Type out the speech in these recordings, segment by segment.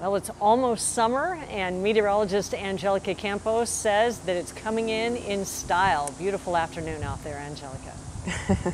Well, it's almost summer, and meteorologist Angelica Campos says that it's coming in in style. Beautiful afternoon out there, Angelica.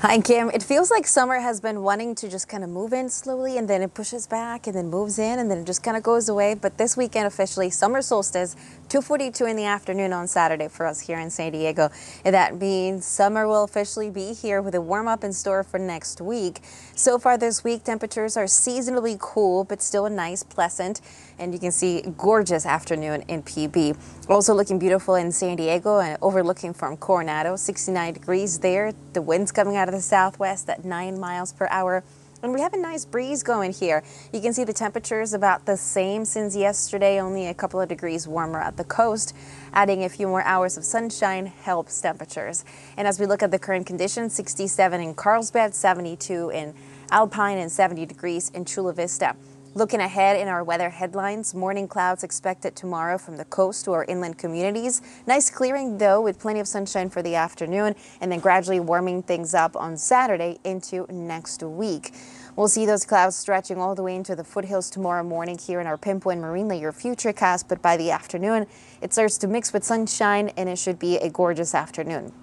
Hi, Kim. It feels like summer has been wanting to just kind of move in slowly and then it pushes back and then moves in and then it just kind of goes away. But this weekend, officially, summer solstice, 2.42 in the afternoon on Saturday for us here in San Diego. And that means summer will officially be here with a warm up in store for next week. So far this week, temperatures are seasonably cool, but still a nice, pleasant, and you can see gorgeous afternoon in PB. Also looking beautiful in San Diego and overlooking from Coronado, 69 degrees there. The wind's coming out of the southwest at 9 miles per hour. And we have a nice breeze going here. You can see the temperature is about the same since yesterday, only a couple of degrees warmer at the coast. Adding a few more hours of sunshine helps temperatures. And as we look at the current conditions, 67 in Carlsbad, 72 in Alpine, and 70 degrees in Chula Vista. Looking ahead in our weather headlines, morning clouds expected tomorrow from the coast to our inland communities. Nice clearing though with plenty of sunshine for the afternoon and then gradually warming things up on Saturday into next week. We'll see those clouds stretching all the way into the foothills tomorrow morning here in our Pinpoint Marine Layer Futurecast, but by the afternoon it starts to mix with sunshine and it should be a gorgeous afternoon.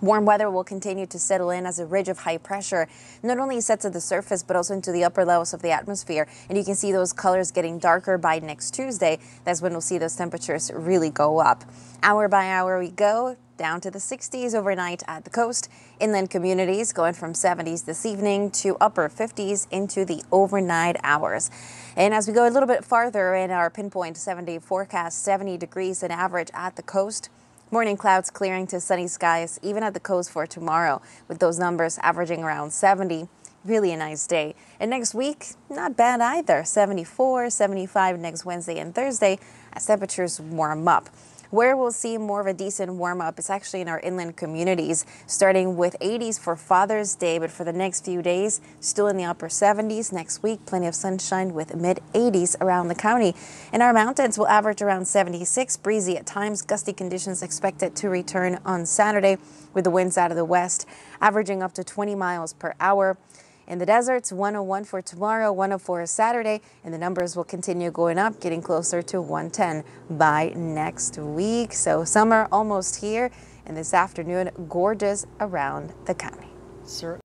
Warm weather will continue to settle in as a ridge of high pressure not only sets at the surface but also into the upper levels of the atmosphere. And you can see those colors getting darker by next Tuesday. That's when we'll see those temperatures really go up. Hour by hour we go down to the 60s overnight at the coast. Inland communities going from 70s this evening to upper 50s into the overnight hours. And as we go a little bit farther in our pinpoint 70 forecast, 70 degrees an average at the coast. Morning clouds clearing to sunny skies, even at the coast for tomorrow, with those numbers averaging around 70. Really a nice day. And next week, not bad either. 74, 75 next Wednesday and Thursday as temperatures warm up. Where we'll see more of a decent warm up is actually in our inland communities, starting with 80s for Father's Day, but for the next few days, still in the upper 70s. Next week, plenty of sunshine with mid 80s around the county. And our mountains we'll average around 76, breezy at times. Gusty conditions expected to return on Saturday with the winds out of the west, averaging up to 20 miles per hour. In the deserts, 101 for tomorrow, 104 Saturday, and the numbers will continue going up, getting closer to 110 by next week. So summer almost here, and this afternoon, gorgeous around the county. Sir